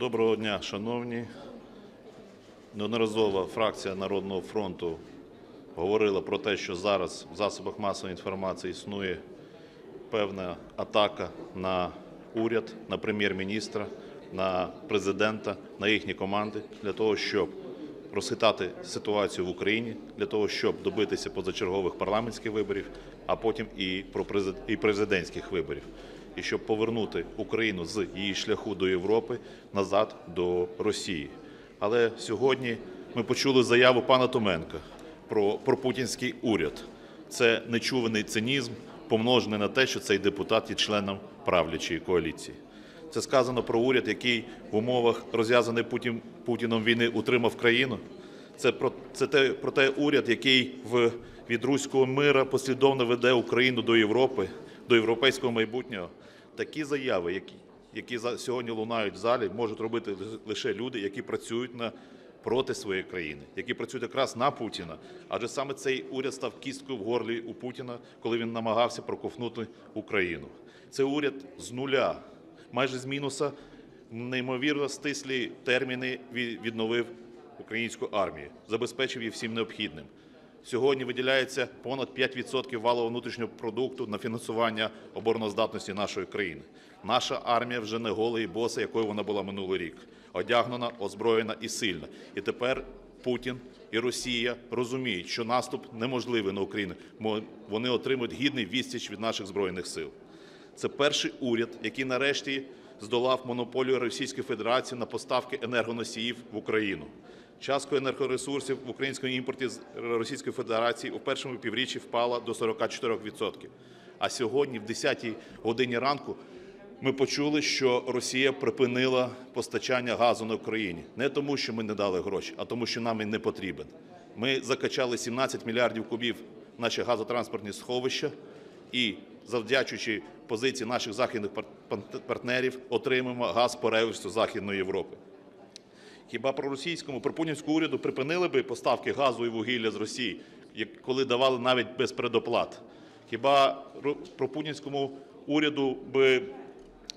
Доброго дня, шановні. Неодноразово фракція Народного фронту говорила про те, що зараз в засобах масової інформації існує певна атака на уряд, на прем'єр-міністра, на президента, на їхні команди для того, щоб розхитати ситуацію в Україні, для того, щоб добитися позачергових парламентських виборів, а потім і про президентських виборів, і щоб повернути Україну з її шляху до Європи назад до Росії. Але сьогодні ми почули заяву пана Томенка про, путінський уряд. Це нечуваний цинізм, помножений на те, що цей депутат є членом правлячої коаліції. Це сказано про уряд, який в умовах розв'язаної Путін, Путіном війни утримав країну. Це про це те про те уряд, який в від руського мира послідовно веде Україну до Європи, до європейського майбутнього. Такі заяви, які, які сьогодні лунають в залі, можуть робити лише люди, які працюють на проти своєї країни, які працюють якраз на Путіна. Адже саме цей уряд став кісткою в горлі у Путіна, коли він намагався проковтнути Україну. Це уряд з нуля, майже з мінуса, неймовірно стислі терміни відновив українську армію, забезпечив її всім необхідним. Сьогодні виділяється понад 5% валового внутрішнього продукту на фінансування обороноздатності нашої країни. Наша армія вже не гола і боса, якою вона була минулий рік. Одягнена, озброєна і сильна. І тепер Путін і Росія розуміють, що наступ неможливий на Україну. Вони отримують гідний відсіч від наших збройних сил. Це перший уряд, який нарешті здолав монополію Російської Федерації на поставки енергоносіїв в Україну. Частка енергоресурсів в українському імпорті з Російської Федерації у першому півріччі впала до 44%. А сьогодні, в 10-й годині ранку, ми почули, що Росія припинила постачання газу на Україні не тому, що ми не дали гроші, а тому, що нам він не потрібен. Ми закачали 17 мільярдів кубів наші газотранспортні сховища і, завдячуючи позиції наших західних партнерів, отримуємо газ по реверсу Західної Європи. Хіба про російському, про уряду припинили би поставки газу і вугілля з Росії, коли давали навіть без предоплат? Хіба ро- про путінському уряду би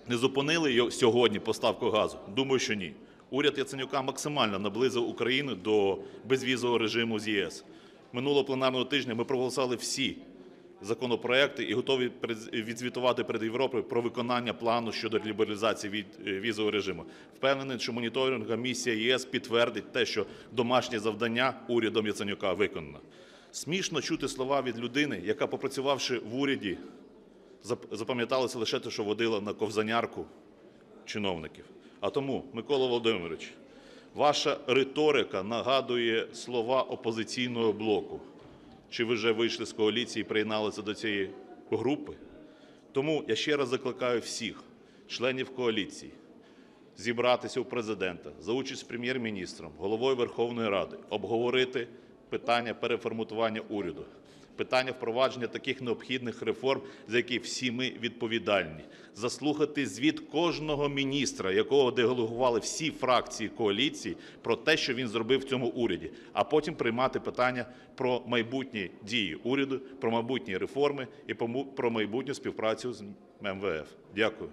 не зупинили сьогодні поставку газу? Думаю, що ні. Уряд Яценюка максимально наблизив Україну до безвізового режиму з ЄС. Минулого пленарного тижня ми проголосували всі законопроекти і готові відзвітувати перед Європою про виконання плану щодо лібералізації е, візового режиму. Впевнений, що моніторингова місія ЄС підтвердить те, що домашнє завдання урядом Яценюка виконано. Смішно чути слова від людини, яка, попрацювавши в уряді, запам'яталася лише те, що водила на ковзанярку чиновників. А тому, Микола Володимирович, ваша риторика нагадує слова опозиційного блоку. Чи ви вже вийшли з коаліції і приєдналися до цієї групи? Тому я ще раз закликаю всіх членів коаліції зібратися у президента за участь прем'єр-міністром, головою Верховної Ради, обговорити питання переформатування уряду, питання впровадження таких необхідних реформ, за які всі ми відповідальні, заслухати звіт кожного міністра, якого делегували всі фракції коаліції, про те, що він зробив в цьому уряді, а потім приймати питання про майбутні дії уряду, про майбутні реформи і про майбутню співпрацю з МВФ. Дякую.